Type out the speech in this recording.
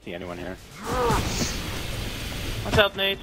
don't see anyone here. What's up, Nate.